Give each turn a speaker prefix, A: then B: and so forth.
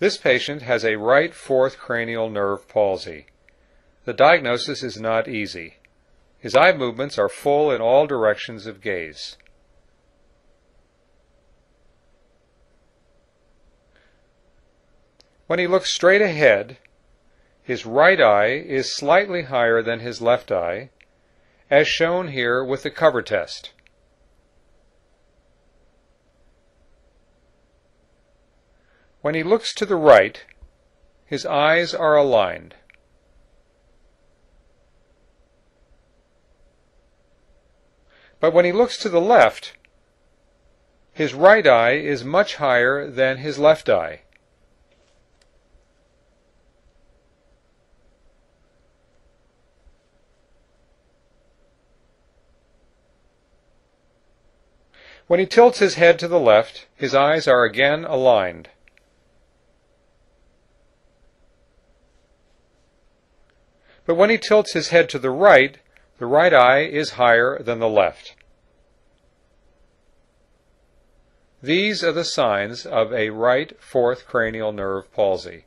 A: This patient has a right fourth cranial nerve palsy. The diagnosis is not easy. His eye movements are full in all directions of gaze. When he looks straight ahead, his right eye is slightly higher than his left eye, as shown here with the cover test. When he looks to the right, his eyes are aligned. But when he looks to the left, his right eye is much higher than his left eye. When he tilts his head to the left, his eyes are again aligned. But when he tilts his head to the right, the right eye is higher than the left. These are the signs of a right fourth cranial nerve palsy.